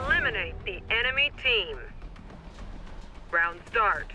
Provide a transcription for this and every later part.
Eliminate the enemy team. Round start.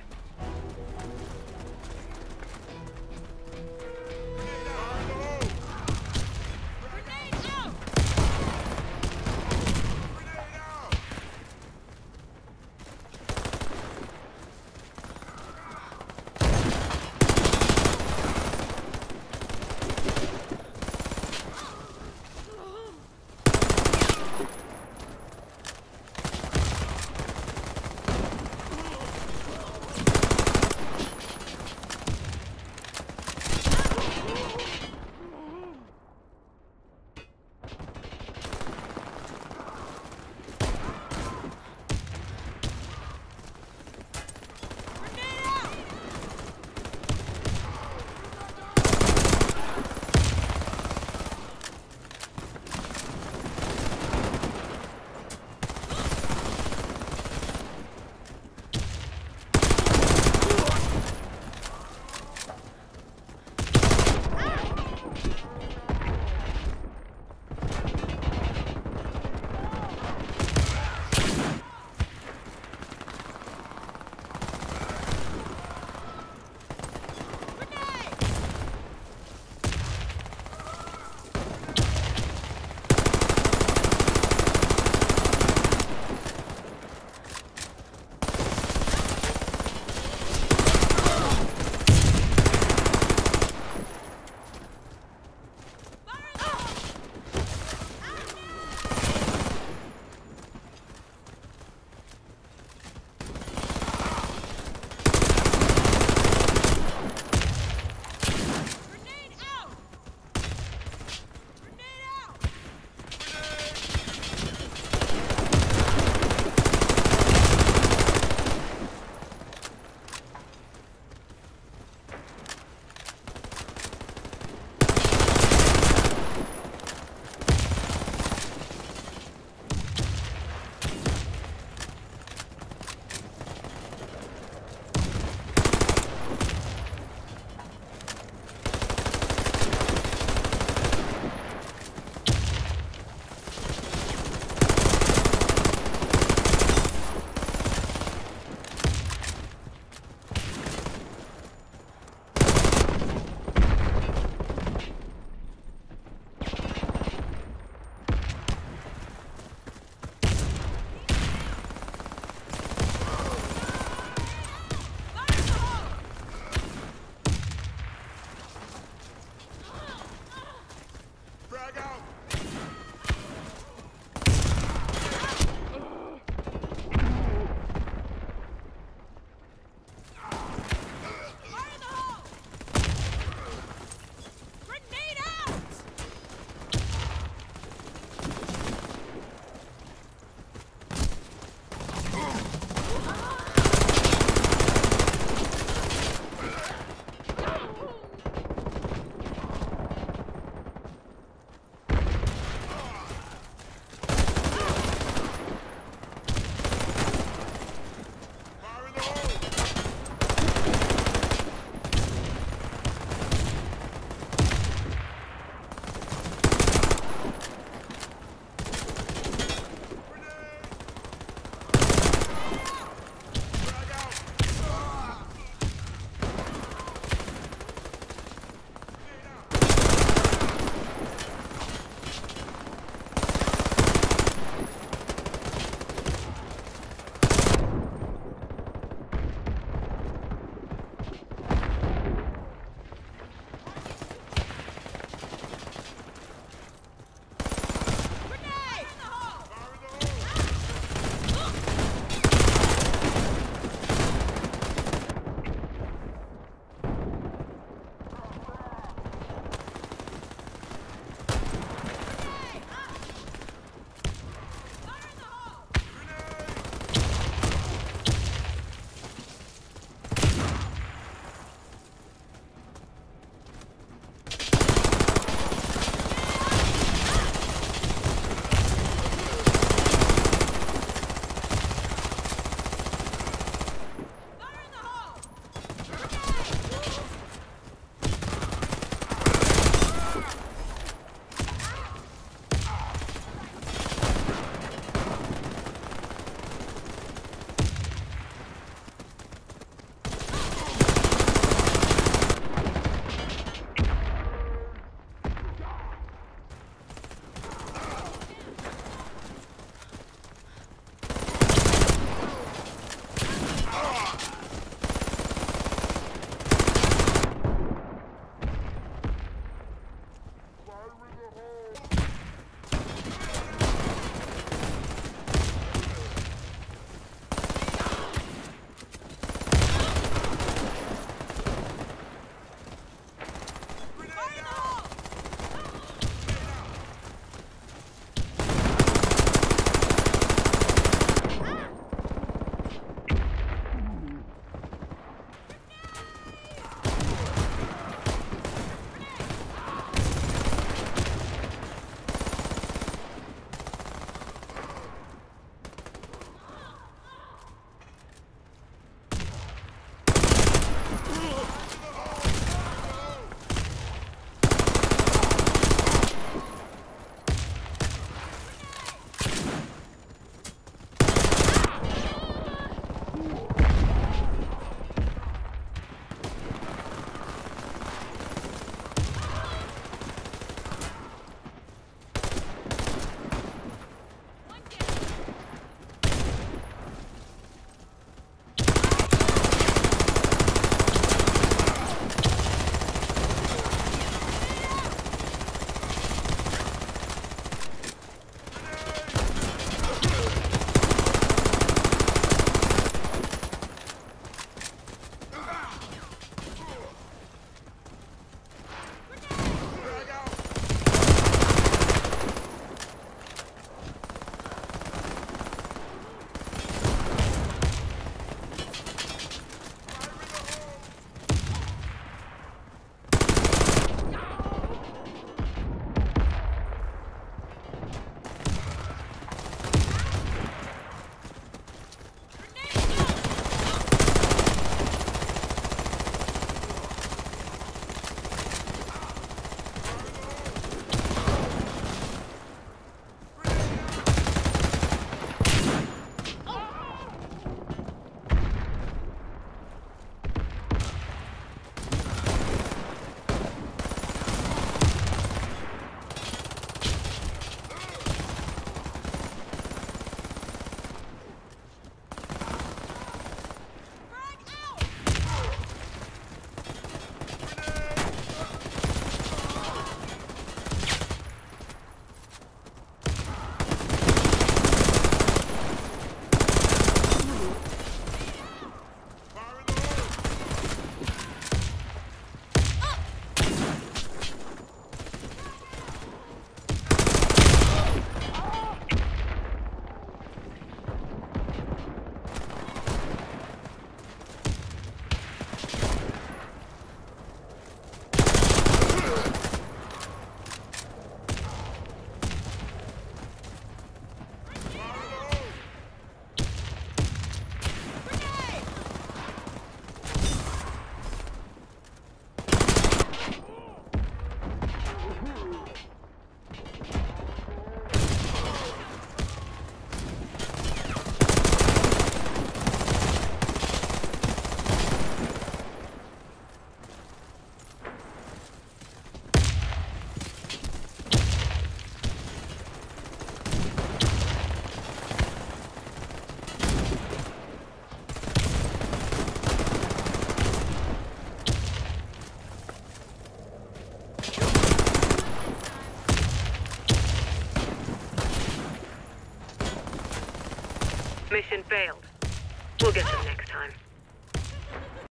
Oh. Mission failed. We'll get them.